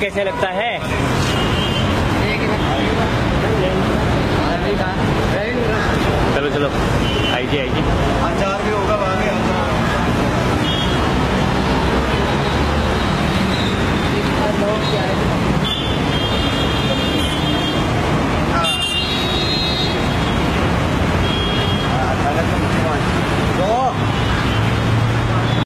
कैसे लगता है? चलो चलो। आइए आइए।